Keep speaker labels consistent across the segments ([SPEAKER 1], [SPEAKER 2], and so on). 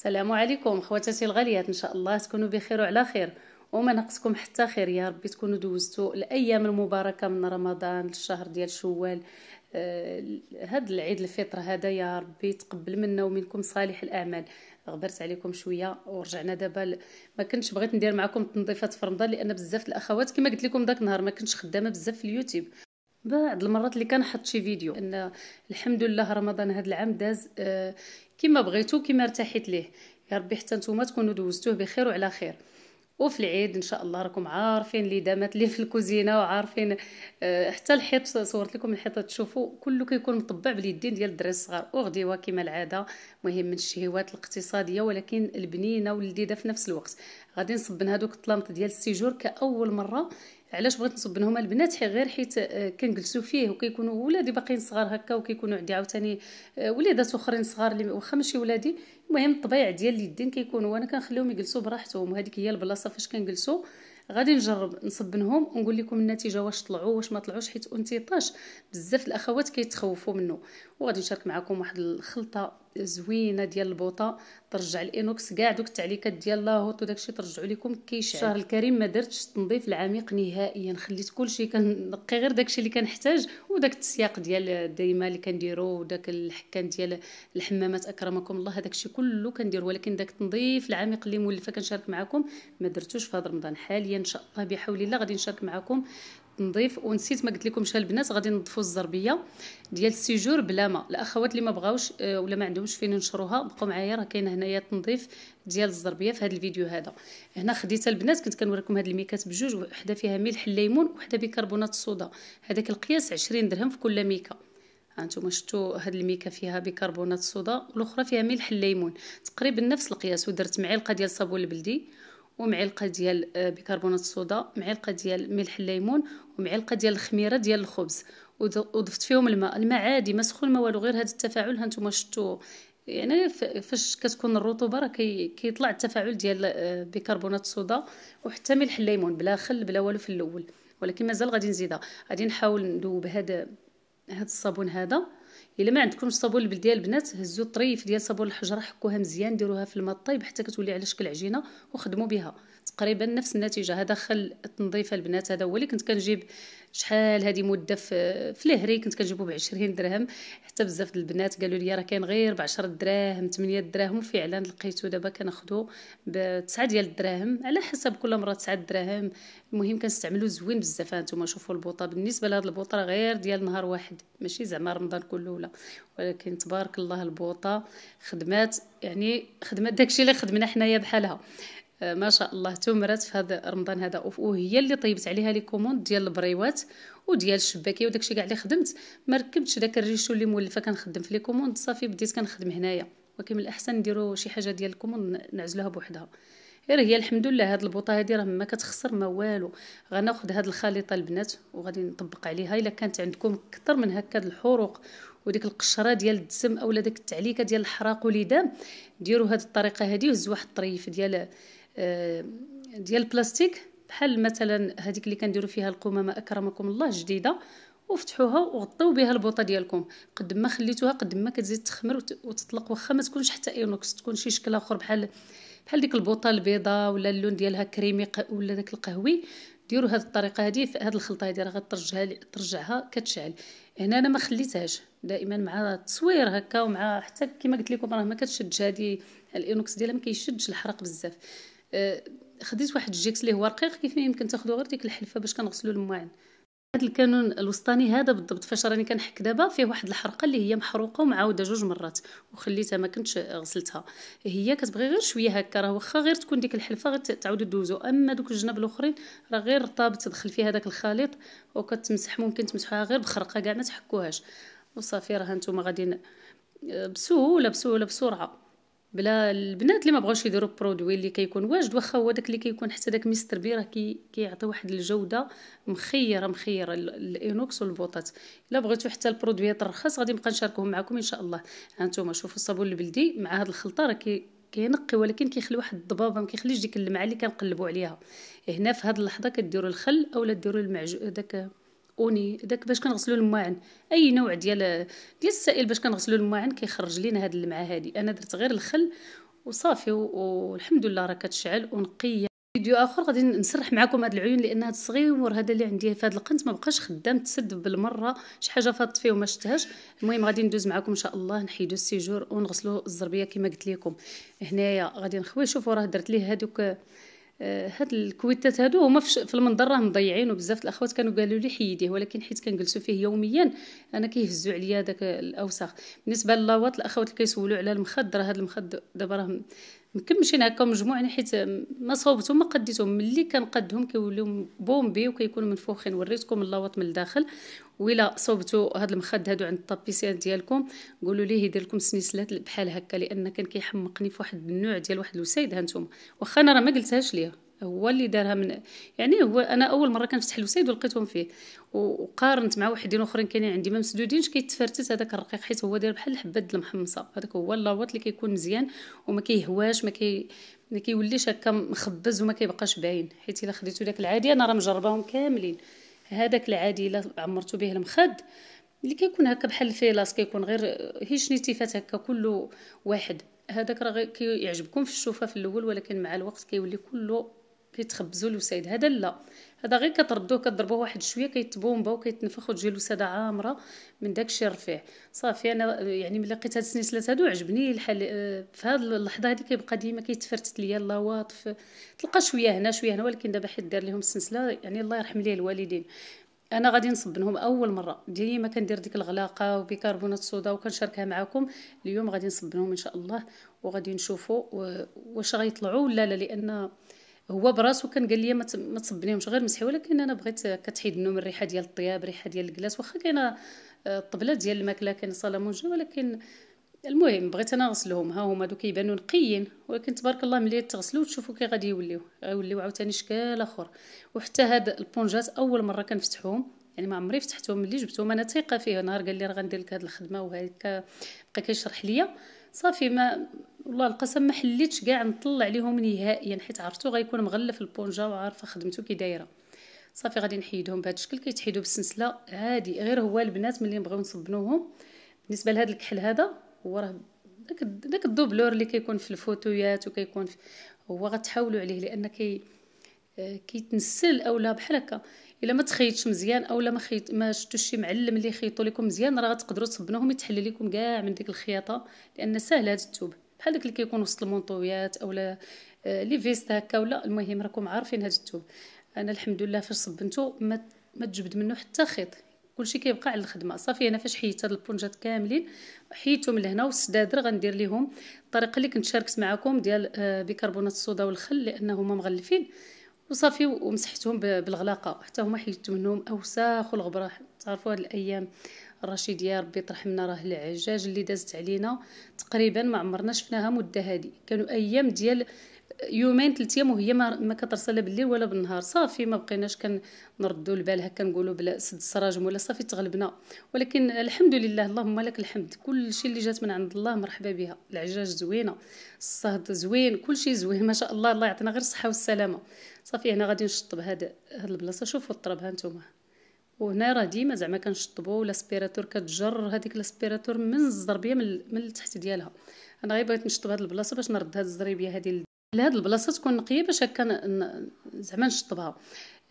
[SPEAKER 1] السلام عليكم خواتاتي الغاليات إن شاء الله تكونوا بخير وعلى خير. وما نقصكم حتى خير يا ربي تكونوا دوزتوا الأيام المباركة من رمضان الشهر ديال شوال. آه هاد العيد الفطر هذا يا ربي تقبل منا ومنكم صالح الأعمال. غبرت عليكم شوية ورجعنا دابا ما كنتش بغيت ندير معكم التنظيفات في رمضان لأن بزاف الأخوات كما قلت لكم داك النهار ما كنتش خدامة بزاف في اليوتيوب. بعض المرات اللي كنحط شي فيديو أن الحمد لله رمضان هذا العام داز آه كما بغيتو كما ارتحيت ليه. يا ربي حتى نتوما تكونوا دوزتوه بخير وعلى خير. وفي العيد إن شاء الله راكم عارفين اللي دامت لي في الكوزينة وعارفين آه، حتى الحيط صورت لكم الحيط تشوفوا كله كيكون مطبع باليدين ديال الدراري الصغار. وغديوه كما العادة مهم من الشهوات الاقتصادية ولكن البنينة واللذيذة في نفس الوقت. غادي نصبن هذوك الطلامط ديال السيجور كأول مرة. علاش بغيت نصب لهم البنات غير حيت آه، كنجلسوا فيه وكيكونوا ولادي باقيين صغار هكا وكيكونوا عندي عاوتاني آه، وليدات اخرين صغار اللي واخا ماشي ولادي. المهم الطبيعة ديال اليدين كيكونوا وأنا كنخليهم يجلسوا براحتهم. وهذيك هي البلاصة فاش كنجلسوا. غادي نجرب نصبنهم ونقول لكم النتيجة واش طلعوا واش ما طلعوش حيت انتيطاج بزاف الأخوات كيتخوفوا منه. وغادي نشارك معكم واحد الخلطة زوينة ديال البوطة ترجع الانوكس كاع دوك التعليكات ديال لاهوت وداكشي ترجعوا لكم كيشعل. الشهر الكريم ما درتش التنظيف العميق نهائيا. خليت كلشي كنقي غير داكشي اللي كنحتاج وداك التسياق ديال ديما اللي كنديرو وداك الحكان ديال الحمامات أكرمكم الله. هذاك الشيء كله كندير ولكن داك التنظيف العميق اللي مولفة كنشارك معكم ما درتوش في هذا رمضان. حاليا إن شاء الله بحول الله غادي نشارك معكم التنظيف ونسيت ما قلت لكمش البنات غادي نضيفوا الزربية ديال ال séjour بلا ما. الأخوات اللي ما بغاوش آه، ولا ما عندهمش فين ينشروها بقوا معايا راه كاينة هنايا التنظيف ديال الزربية في هذا الفيديو هذا. هنا خديت البنات كنت كنوريكم هاد الميكات بجوج وحدة فيها ملح الليمون وحدة بيكربونات الصودا هذاك القياس 20 درهم في كل ميكا هانتوما شفتوا هاد الميكا فيها بيكربونات الصودا والأخرى فيها ملح الليمون. تقريبا نفس القياس ودرت معلقه ديال الصابون البلدي. ومعلقة ديال آه، بيكربونات الصودا معلقة ديال ملح الليمون ومعلقة ديال الخميرة ديال الخبز. وضفت فيهم الماء الماء عادي ما سخون ما والو غير هذا التفاعل هانتوما شفتوا يعني فاش كتكون الرطوبة راه كي كيطلع التفاعل ديال آه، بيكربونات الصودا وحتى ملح الليمون بلا خل بلا والو في الأول. ولكن مازال غادي نزيدها. غادي نحاول ندوب هذا هذا الصابون هذا. إلا ما عندكمش صابون البلديه البنات هزوا طريف ديال صابون الحجره حكوها مزيان ديروها في الماء الطيب حتى كتولي على شكل عجينة وخدموا بها. تقريبا نفس النتيجة. هذا خل التنظيف البنات. هذا هو اللي كنت كنجيب شحال هذه مدة في في الهري كنت كنجيبو ب 20 درهم. حتى بزاف البنات قالوا لي راه كاين غير ب 10 دراهم 8 دراهم. وفعلا لقيتو دابا كناخذو ب 9 ديال الدراهم على حسب كل مرة 9 دراهم. المهم كنستعملو زوين بزاف. هانتوما شوفوا البوطة. بالنسبة لهاد البوطة غير ديال نهار واحد. ماشي زعما رمضان كله ولا ولكن تبارك الله البوطة خدمات يعني خدمات داكشي اللي خدمنا حنايا بحالها. ما شاء الله تمرت في هذا رمضان هذا. وهي اللي طيبت عليها les commandes ديال البريوات وديال الشباكيه وداكشي كاع اللي خدمت. ما ركبتش داك ال réchaud اللي مولفة كنخدم في les commandes. صافي بديت كنخدم هنايا. ولكن من الأحسن نديرو شي حاجة ديال ال commande نعزلوها بوحدها. غير هي الحمد لله هاد البوطة هادي راه ما كتخسر ما والو. غناخذ هاد الخليطه البنات وغادي نطبق عليها. إلا كانت عندكم أكثر من هكا الحروق وديك القشرة ديال الدسم اولا داك التعليكة ديال الحراق وليدام ديروا هاد الطريقة هادي وهزوا واحد الطريف ديال آه، ديال البلاستيك. بحال مثلا هذيك اللي كنديروا فيها القمامة أكرمكم الله جديدة وفتحوها وغطيو بها البوطة ديالكم. قد ما خليتوها قد ما كتزيد تخمر وتطلق واخا ما تكونش حتى inox تكون شي شكل آخر بحال بحال ديك البوطة البيضاء ولا اللون ديالها كريمي ولا داك القهوي ديروا هذه الطريقة هذه هذه الخلطة هذه راه غترجعها ترجعها كتشعل. هنا أنا ما خليتهاش دائما مع التصوير هكا ومع حتى كما قلت لكم راه ما كتشدش هذه ال inox ديالها ما كيشدش الحرق بزاف. أه خديت واحد الجيكس اللي هو رقيق كيف ما يمكن تاخذوا غير ديك الحلفة باش كنغسلوا المواعن. هذا الكانون الوسطاني هذا بالضبط فاش راني كنحك دابا فيه واحد الحرقة اللي هي محروقة ومعاودة جوج مرات وخليتها ما كنتش غسلتها. هي كتبغي غير شوية هكا راه واخا غير تكون ديك الحلفة غير تعاودوا دوزو. أما دوك الجناب الأخرين راه غير طاب تدخل فيها داك الخليط وكتمسح ممكن تمسحوها غير بخرقة كاع ما تحكوهاش. وصافي راه نتوما غادي بسهولة بسهولة بسرعة. بلا البنات اللي ما بغاوش يديروا produit اللي كيكون واجد واخا هو داك اللي كيكون حتى داك Mister B راه كي كيعطي واحد الجودة مخيرة مخيرة ال inox والبوطات. إلا بغيتو حتى ال produit ترخص غادي نبقى نشاركهم معكم إن شاء الله. هانتوما شوفوا الصابون البلدي مع هاد الخلطة راه كي كينقي ولكن كيخلي واحد الضبابة ما كيخليش ديك اللمعه اللي كنقلبوا عليها. هنا في هاد اللحظة كديروا الخل اولا ديروا المعجون داك اوني داك باش كنغسلوا المواعن. أي نوع ديال ديال السائل باش كنغسلوا المواعن كيخرج لينا هاد اللمعه هادي. أنا درت غير الخل وصافي والحمد لله راه كتشعل ونقية. فيديو آخر غادي نسرح معكم هاد العيون لأن هاد الصغيور هذا اللي عندي في هاد القنت ما بقاش خدام تسد بالمرة. شي حاجة فاضت فيه وما شفتهاش المهم غادي ندوز معكم إن شاء الله نحيدو ال séjour ونغسلو الزربية كما قلت لكم. هنايا غادي نخوي شوفوا راه درت ليه هادوك هاد ال couettes هادو هما في المنظر راه مضيعين وبزاف الأخوات كانوا قالوا لي حيديه ولكن حيت كنجلسوا فيه يوميا أنا كيهزوا عليا داك الأوساخ. بالنسبة لل ouate الأخوات اللي كيسولوا على المخد راه هاد المخد دابا راه مكمشين هكا مجموع يعني حيت ما صوبتهم ما قديتهم. ملي كنقدهم كيوليو بومبي وكيكونوا منفوخين وريتكم اللاوط من الداخل. وإلا صوبتوا هاد المخد هادو عند الطابيسيان ديالكم قولوا ليه يدير لكم سنيسلات بحال هكا لأن كان كيحمقني في واحد النوع ديال واحد الوسيد هانتوما. واخا أنا راه ما قلتهاش ليه هو اللي دارها من يعني هو أنا أول مرة كنفتح الوسيد ولقيتهم فيه. وقارنت مع وحدين أخرين كاينين عندي ما مسدودينش كيتفرتت هذاك الرقيق حيت هو داير بحال الحبات المحمصه هذاك هو اللاوط اللي كيكون مزيان وما كيهواش ما كي ما كيوليش هكا مخبز وما كيبقاش باين حيت إلا خديتو داك العادي أنا راه مجرباهم كاملين. هذاك العادي إلا عمرتو به المخد اللي كيكون هكا بحال الفيلاس كيكون غير هي شنيتيفات هكا كل واحد. هذاك راه كيعجبكم في الشوفة في الأول ولكن مع الوقت كيولي كله كيتخبزوا الوسيد. هذا لا. هذا غير كتردوه كضربوه واحد شوية كيتبومبا وكيتنفخ وتجي الوسادة عامرة من داكشي الرفيع صافي أنا يعني ملي لقيت هاد السنسلات هادو عجبني الحال في هاد اللحظة هادي كيبقى ديما كيتفرتت ليا l'ouate تلقى شوية هنا شوية هنا ولكن دابا حيت دار لهم السنسلة يعني الله يرحم ليه الوالدين. أنا غادي نصبنهم أول مرة. ديما كندير ديك الغلاقة وبيكربونات الصودا وكنشاركها معكم اليوم غادي نصبنهم إن شاء الله وغادي نشوفوا واش غيطلعوا ولا لا لأن هو براسو كان قال لي ما تصبنيهمش غير مسحي ولكن أنا بغيت كتحيد منهم الريحة ديال الطياب الريحة ديال الكلاس واخا كاينة آه، ديال الماكلة كاين صالامونجا ولكن المهم بغيت أنا نغسلهم ها هما دوك كيبانوا نقيين ولكن تبارك الله ملي تغسلوا تشوفوا كي غادي يوليو غيوليو عاوتاني شكال آخر. وحتى هاد البونجات أول مرة كنفتحهم يعني ما عمري فتحتهم ملي جبتهم أنا ثقة فيه نهار قال لي راه غندير لك هاد الخدمة وهكا بقى كيشرح ليا. صافي ما والله القسم ما حليتش كاع نطلع عليهم نهائيا حيت عرفتو غيكون مغلف البونجا وعارفة خدمته كي دايرة. صافي غادي نحيدهم. بهذا الشكل كيتحيدوا بالسلسلة عادي غير هو البنات ملي نبغيو نصبنوهم. بالنسبة لهذا الكحل هذا هو راه داك داك ال doublure اللي كيكون في الفوتويات وكيكون في هو غتحاولوا عليه لأن كي كيتنسل اولا بحال هكا. إلا ما تخيطش مزيان اولا ما خيط ما شفتوش شي معلم اللي يخيطوا لكم مزيان راه غتقدروا تصبنوهم يتحل لكم كاع من ديك الخياطة لأن سهل هذا التوب. بحال داك اللي كيكون وسط المونطويات اولا آه، les vestes هكا ولا المهم راكم عارفين هذا التوب. أنا الحمد لله فاش صبنتو ما ما تجبد منه حتى خيط. كلشي كيبقى على الخدمة. صافي أنا فاش حيدت هاد البونجات كاملين حيدتهم لهنا والسدادر غندير ليهم الطريقة اللي كنت شاركت معكم ديال آه، بيكربونات الصودا والخل لأنهما مغلفين. وصافي ومسحتهم بالغلاقة. حتى هما حيدت منهم أوساخ والغبرة. تعرفوا هاد الأيام الرشيديه ربي يرحمنا راه العجاج اللي دازت علينا. تقريبا ما عمرنا شفناها مدة هادي. كانوا أيام ديال يومين ثلاث أيام وهي ما, ما كترسل بالليل ولا بالنهار. صافي ما بقيناش كنردوا البال هكا نقولوا بلا سد السراجم ولا صافي تغلبنا. ولكن الحمد لله اللهم لك الحمد. كل شيء اللي جات من عند الله مرحبا بها. العجاج زوينة الصهد زوين كل شيء زوين. ما شاء الله الله يعطينا غير الصحة والسلامة. صافي هنا غادي نشطب هاد هاد البلاصة. شوفوا التراب ها نتوما. وهنا راه ديما زعما كنشطبو l'aspirateur كتجر هذيك l'aspirateur من الزربية من, من التحت ديالها. أنا غير بغيت نشطب هاد البلاصة باش نرد هاد الزريبية هادي لهاد البلاصة تكون نقية باش هكا زعما نشطبها.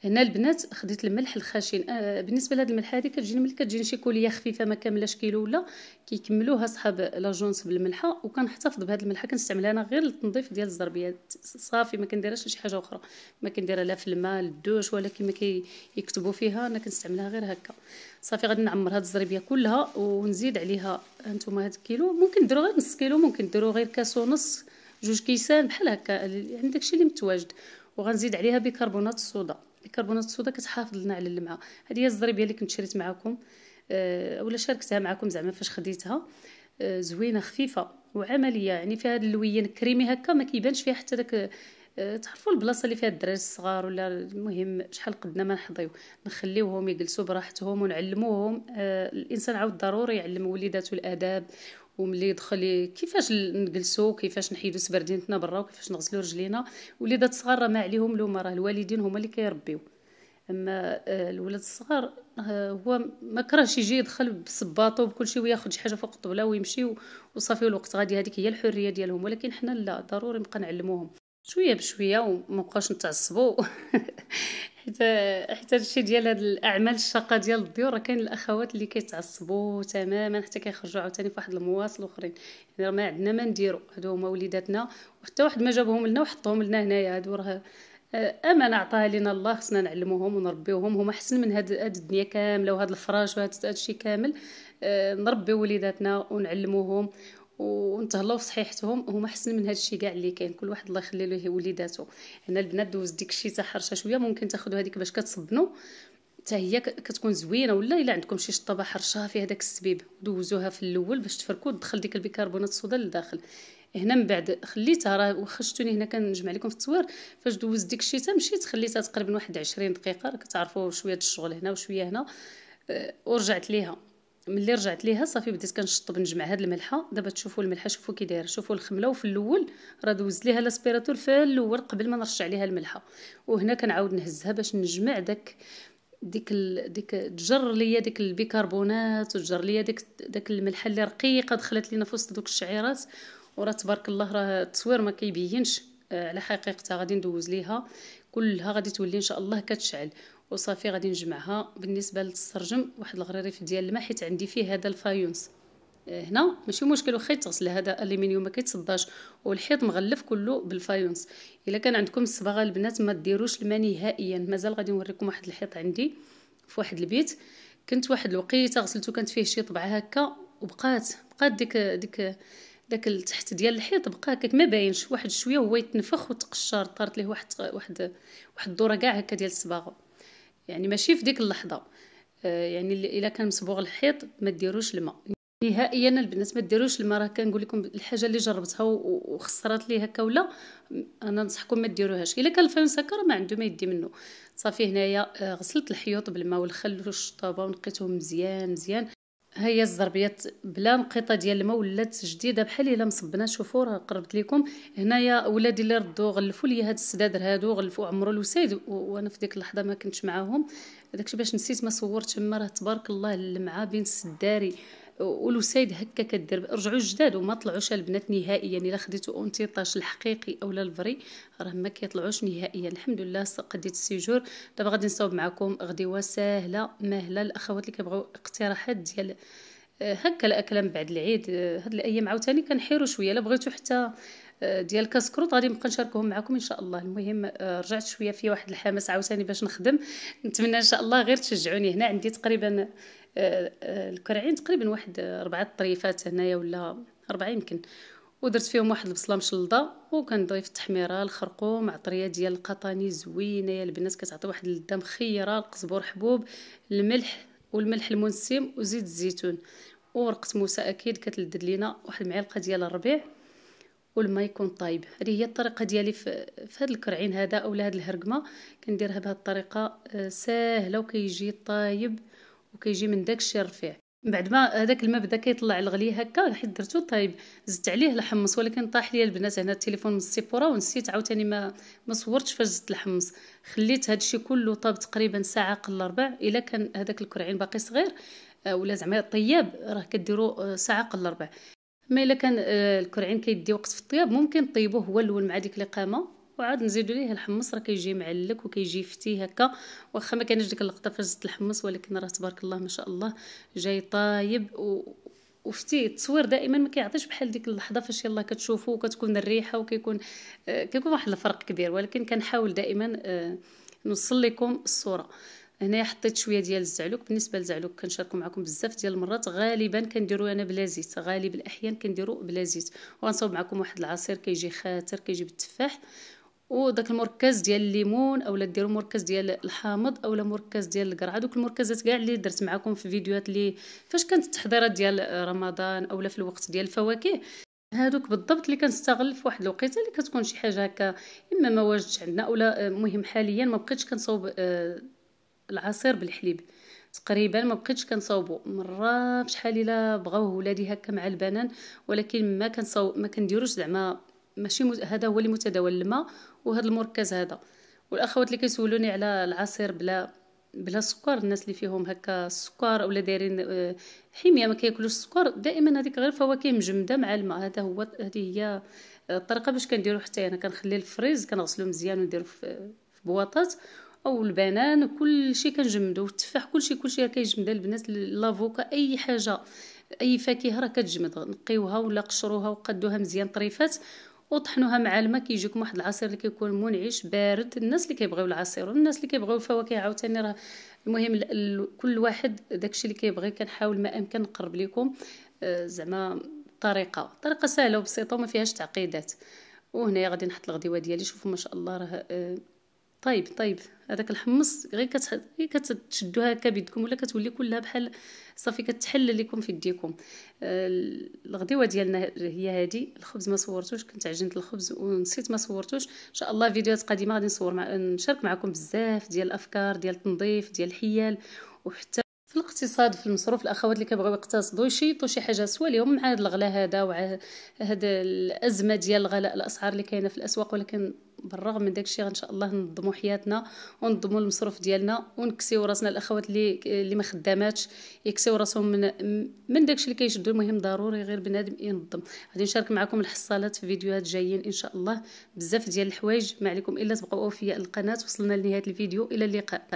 [SPEAKER 1] هنا البنات خديت الملح الخشن. آه بالنسبة لهاد الملح هذه كتجيني ملي كتجيني شي كولية خفيفة ما كاملاش كيلو ولا كيكملوها صحاب لاجونس بالملحة. وكنحتفظ بهاد الملحة كنستعملها أنا غير للتنظيف ديال الزربيات صافي ما كنديرهاش لشي حاجة أخرى. ما كنديرها لا في الماء الدوش ولا كما كيكتبوا فيها أنا كنستعملها غير هكا. صافي غادي نعمر هاد الزربية كلها ونزيد عليها هانتوما هاد الكيلو. ممكن ديروا غير نص كيلو ممكن ديروا غير كاس ونص جوج كيسان بحال هكا. يعني داكشي اللي متواجد. وغنزيد عليها بيكربونات الصودا. بيكربونات الصودا كتحافظ لنا على اللمعة. هذه هي الزريبيه اللي كنت شريت معكم أه ولا شاركتها معكم زعما فاش خديتها. أه زوينة خفيفة وعملية. يعني فيها هذا اللوين كريمي هكا ما كيبانش فيها حتى داك أه تعرفوا البلاصة اللي فيها الدراري الصغار ولا المهم شحال قدنا ما نحضيو. نخليوهم يجلسوا براحتهم ونعلموهم. أه الإنسان عاود ضروري يعلم وليداته الآداب وملي يدخل كيفاش نجلسوا كيفاش نحيدوا سبردينتنا برا وكيفاش نغسلوا رجلينا وليدات صغار راه ما عليهم لوما راه الوالدين هما اللي كيربيو. أما آه، الولاد الصغار آه، هو ما كرهش يجي يدخل بصباطو بكل شيء وياخذ شي حاجة فوق الطبلة ويمشي وصافي الوقت. غادي هذيك هي الحرية ديالهم ولكن حنا لا ضروري نبقى نعلموهم. شوية بشوية وما نبقاوش نتعصبوا حيت حيت هادشي ديال هاد الأعمال الشاقة ديال الديور راه كاين الأخوات اللي كيتعصبوا تماما حتى كيخرجوا عاوتاني فواحد المواصل أخرين. يعني ما عندنا ما نديرو. هادو هما وليداتنا وحتى واحد ما جابهم لنا وحطهم لنا هنايا. هادو راه امانه عطاها لنا الله خصنا نعلموهم ونربيوهم. هما احسن من هاد, هاد الدنيا كاملة وهاد الفراش وهاد الشيء كامل. آه، نربيو وليداتنا ونعلموهم. ونتهلاو في صحيحتهم هما احسن من هذا الشيء كاع اللي كاين. كل واحد الله يخلي له وليداتو هنا البنات دوز ديك الشيء حرشة شوية ممكن تاخذوا هذيك باش كتصبنوا حتى هي كتكون زوينة ولا إلا عندكم شي شطابة حرشه فيها داك السبيب. دوزوها في الأول باش تفركوا تدخل ديك البيكربونات الصودا لداخل. هنا من بعد خليتها راه واخا شفتوني هنا كنجمع لكم في التصوير. فاش دوز ديك الشيء مشيت خليتها تقريبا واحد 20 دقيقة راك تعرفوا شوية الشغل هنا وشوية هنا. أه، ورجعت ليها. ملي رجعت ليها صافي بديت كنشطب نجمع هاد الملحة. دابا تشوفوا الملحة شوفوا كي دايره شوفوا الخملة وفي الأول راه دوزت ليها l'aspirateur في الأول قبل ما نرشع ليها الملحة. وهنا كنعاود نهزها باش نجمع داك ديك ال... ديك تجر ليا ديك البيكربونات وتجر ليا ديك داك الملحة اللي رقيقة دخلت لينا في وسط دوك الشعيرات. وراه تبارك الله راه التصوير ما كيبينش آه، على حقيقتها غادي ندوز ليها. كلها غادي تولي إن شاء الله كتشعل. وصافي غادي نجمعها. بالنسبة للسرجم واحد الغريريف ديال الماء حيت عندي فيه هذا ال faïence. آه، هنا ماشي مشكل واخا يتغسل هذا الالومنيوم ما كيتصداش. والحيط مغلف كله بال faïence. إلا كان عندكم الصباغه البنات ما ديروش الماء نهائيا. مازال غادي نوريكم واحد الحيط عندي في واحد البيت. كنت واحد الوقيتة غسلته كانت فيه شي طبعة هكا وبقات بقات ديك ديك داك التحت ديال الحيط بقى هكاك ما باينش. واحد شوية هو يتنفخ وتقشر طارت ليه واحد واحد واحد الدورة كاع هكا ديال الصباغة. يعني ماشي في ديك اللحظة. آه يعني إلا كان مصبوغ الحيط ما ديروش الماء. نهائيا البنات ما ديروش الماء راه كنقول لكم الحاجة اللي جربتها وخسرات لي هكا ولا أنا ننصحكم ما ديروهاش. إلا كان الفانوس هكا راه ما عنده ما يدي منه. صافي هنايا آه، غسلت الحيوط بالماء والخل والشطابة ونقيتهم مزيان مزيان. هي الزربيات بلا نقيطه ديال الماء ولات جديدة بحال إلا مصبنا. شوفوا راه قربت لكم هنايا ولادي اللي ردوا غلفوا لي هاد السدادر هادو غلفوا عمرو الوسيد وأنا في ديك اللحظة ما كنتش معاهم. داكشي باش نسيت ما صورتش. تما راه تبارك الله اللمعه بين السداري والوسيد هكا كدير. رجعوا جداد وما طلعوش البنات نهائيا. إلا خديتو anti-tache الحقيقي اولا ال vrai راه ما كيطلعوش نهائيا. الحمد لله قديت ال séjour. دابا غادي نصاوب معكم غديوه ساهله ماهله الأخوات اللي كيبغيو اقتراحات ديال آه، هكا الاكله من بعد العيد آه، هاد الأيام عاوتاني كنحيروا شوية. الا بغيتو حتى آه، ديال كاسكروط غادي نبقى نشاركهم معكم إن شاء الله. المهم رجعت شوية في واحد الحماس عاوتاني باش نخدم. نتمنى إن شاء الله غير تشجعوني. هنا عندي تقريبا الكرعين تقريبا واحد أربعة طريفات هنايا ولا أربعة يمكن. ودرت فيهم واحد البصلة مشلضة وكنضيف التحميره الخرقوم عطرية ديال القطاني زوينة يا البنات كتعطي واحد اللذه مخيره القزبور حبوب الملح والملح المنسم وزيت الزيتون. ورقه موسى أكيد كتلذذ لينا واحد المعلقة ديال الربيع والماء يكون طايب. هذه هي الطريقة ديالي في, هذا الكرعين هذا اولا هذه الهرقمة. كنديرها بهذه الطريقة آه، ساهلة وكيجي طايب. وكيجي من داك الشيء رفيع. من بعد ما هذاك الماء بدأ كيطلع الغلي هكا حيت درتو طيب زدت عليه الحمص ولكن طاح ليا البنات هنا التليفون من السيبورة ونسيت عاوتاني ما ما صورتش فاش زدت الحمص خليت هادشي كله طاب تقريبا ساعة قل ربع إلا كان هذاك الكرعين باقي صغير آه، ولا زعما طياب راه كديروا آه، ساعة قل ربع ما إلا كان آه، الكرعين كيدي وقت في الطياب ممكن طيبوه هو الأول مع ديك الاقامه وعاد نزيدو ليه الحمص راه كيجي معلك وكيجي فتي هكا. واخا ما كانش ديك اللقطة فاش زدت الحمص ولكن راه تبارك الله ما شاء الله جاي طايب و وفتي التصوير دائما ما كيعطيش بحال ديك اللحظة فاش يلاه كتشوفوا وكتكون الريحه وكيكون آه كيكون واحد الفرق كبير. ولكن كنحاول دائما آه نوصل لكم الصورة. هنايا حطيت شوية ديال الزعلوك. بالنسبة للزعلوك كنشاركو معكم بزاف ديال المرات. غالبا كنديرو أنا بلا زيت. غالب الأحيان كنديرو بلا زيت. وغنصاوب معكم واحد العصير كيجي خاتر كيجي بالتفاح. وداك المركز ديال الليمون اولا ديروا مركز ديال الحامض اولا مركز ديال القرعة. دوك المركزات كاع اللي درت معكم في فيديوهات اللي فاش كانت التحضيرات ديال رمضان اولا في الوقت ديال الفواكه هادوك بالضبط اللي كنستغل في واحد الوقيتة اللي كتكون شي حاجة هكا إما ما واجدش عندنا اولا مهم حاليا ما بقيتش كنصاوب آه، العصير بالحليب. تقريبا ما بقيتش كنصاوبو. مرة بشحال إلا بغاوه ولادي هكا مع البنان ولكن ما كنصاوب ما كنديروش زعما ماشي هذا هو اللي متداول الماء وهذا المركز هذا. والأخوات اللي كيسولوني على العصير بلا بلا سكر الناس اللي فيهم هكا السكر اولا دايرين آه، حمية ما كيأكلوش السكر دائما هذيك غير فواكه مجمده مع الماء. هذا هو هذه هي الطريقة باش كنديرو حتى أنا. كنخلي ال fraise كنغسلو مزيان ونديرو في بواطات أو البنان كل شيء كنجمدو التفاح كل شيء كل شيء كيجمد البنات. l'avocat أي حاجة أي فاكهة راه كتجمد. نقيوها ولا قشروها وقدوها مزيان طريفات وطحنوها مع الماء كيجيكم واحد العصير اللي كيكون منعش بارد. الناس اللي كيبغيو العصير والناس اللي كيبغيو الفواكه عاوتاني راه المهم كل واحد داكشي اللي كيبغي كنحاول ما أمكن نقرب لكم آه، زعما طريقة طريقة سهلة وبسيطة وما فيهاش تعقيدات. وهنايا غادي نحط الغديوة ديالي. شوفوا ما شاء الله راه آه، طيب طيب هذاك الحمص غير كت... كتشدوها هكا بيدكم ولا كتولي كلها بحال صافي كتحل لكم في يديكم. آه، الغديوة ديالنا هي هذه الخبز ما صورتوش كنت عجنت الخبز ونسيت ما صورتوش. إن شاء الله فيديوهات قادمه غادي نصور مع... نشارك معكم بزاف ديال الأفكار ديال التنظيف ديال الحيال وحتى في الاقتصاد في المصروف الأخوات اللي كيبغيو يقتصدوا يشيطوا شي حاجة سوا لهم مع هذا الغلاء هذا وهذا الأزمة ديال الغلاء الأسعار اللي كاينة في الأسواق. ولكن بالرغم من داكشي ان شاء الله ننظموا حياتنا وننظموا المصروف ديالنا ونكسيو راسنا الأخوات اللي اللي ما خداماتش يكسيو راسهم من من داكشي اللي كيشدوا المهم ضروري غير بنادم ينظم. غادي نشارك معكم الحصالات في فيديوهات جايين إن شاء الله. بزاف ديال الحوايج. ما عليكم إلا تبقوا أوفياء القناة. وصلنا لنهاية الفيديو. إلى اللقاء.